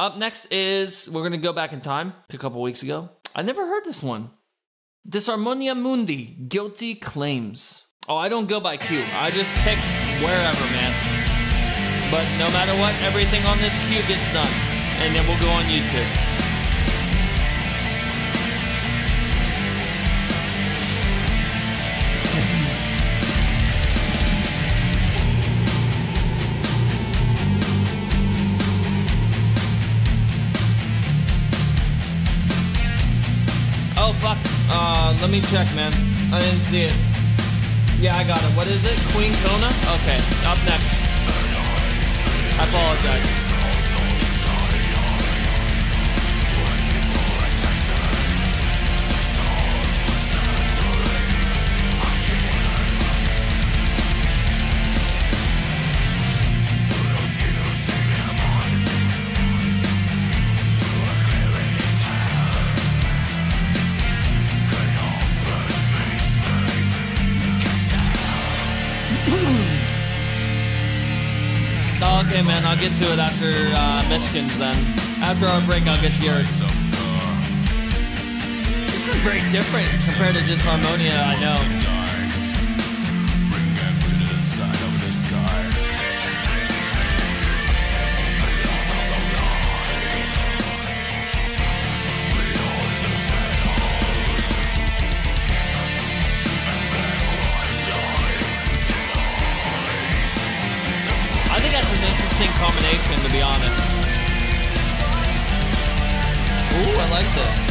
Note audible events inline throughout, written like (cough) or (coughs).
Up next is we're gonna go back in time to a couple weeks ago. I never heard this one. Disarmonia Mundi, Guilty Claims. Oh, I don't go by cube. I just pick wherever, man. But no matter what, everything on this cube gets done. And then we'll go on YouTube. Uh, let me check, man. I didn't see it. Yeah, I got it. What is it? Queen Kona? Okay, up next. I apologize. Okay, man. I'll get to it after uh, Michigan's then. After our break, I'll get to yours. This is very different compared to Disarmonia, I know. Interesting combination, to be honest. Ooh, I like this.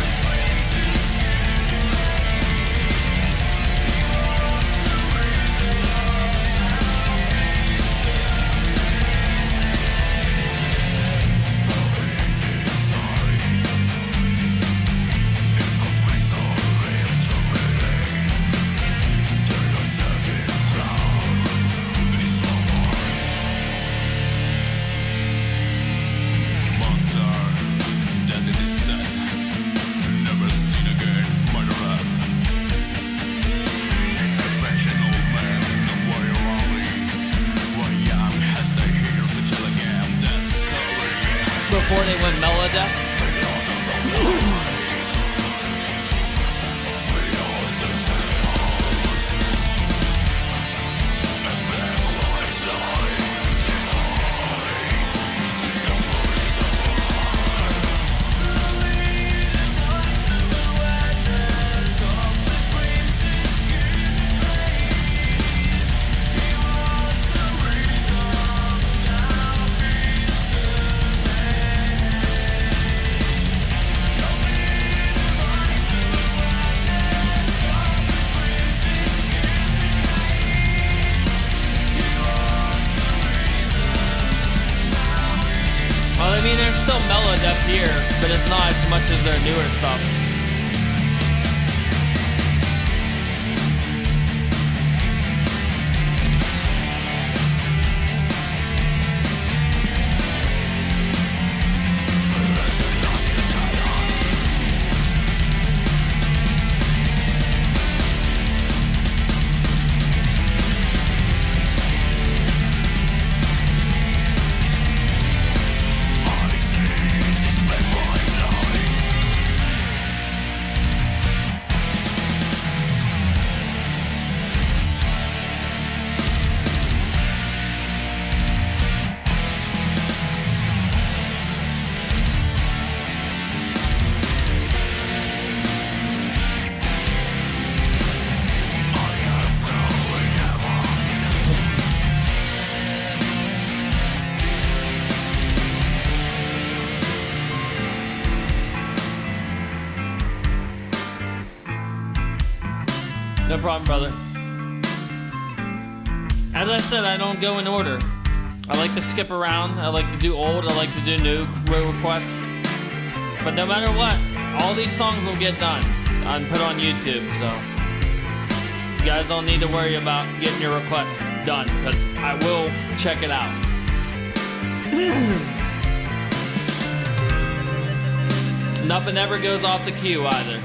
Before they went Melodeath. Still Melodeath here, but it's not as much as their newer stuff. Problem, brother. As I said, I don't go in order. I like to skip around. I like to do old. I like to do new requests. But no matter what, all these songs will get done and put on YouTube. So you guys don't need to worry about getting your requests done because I will check it out. (coughs) Nothing ever goes off the queue either.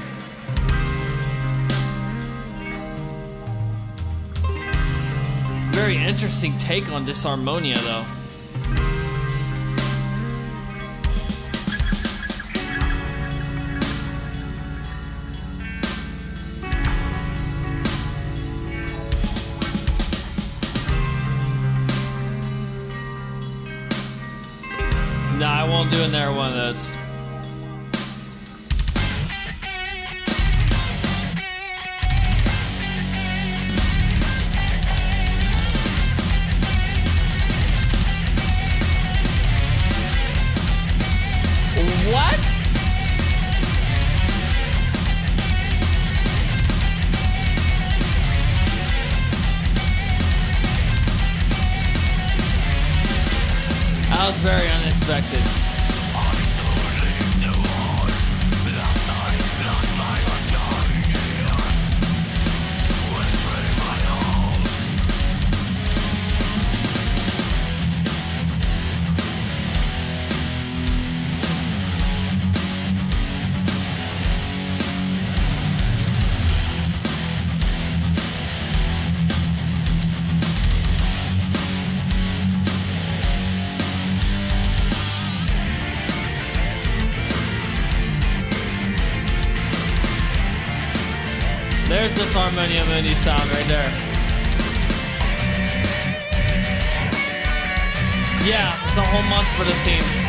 very interesting take on Disarmonia, though. Nah, I won't do another one of those. That was very unexpected. There's this harmonium sound right there. Yeah, it's a whole month for the theme.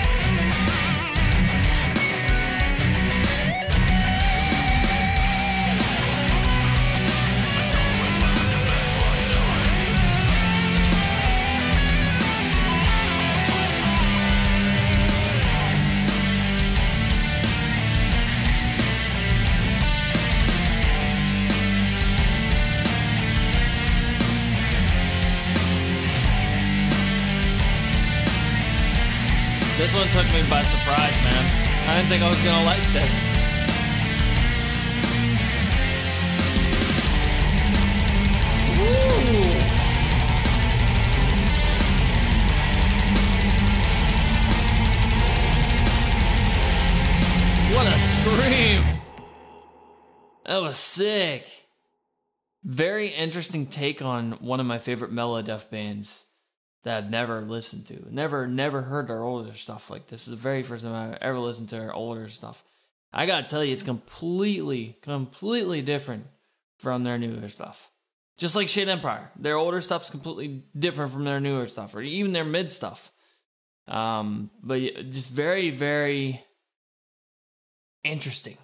This one took me by surprise, man. I didn't think I was gonna like this. What a scream! That was sick. Very interesting take on one of my favorite melodeath bands that I've never listened to. Never, never heard their older stuff like this. is the very first time I've ever listened to their older stuff. I gotta tell you, it's completely, completely different from their newer stuff. Just like Shade Empire, their older stuff's completely different from their newer stuff, or even their mid stuff. Um, but just very, very interesting.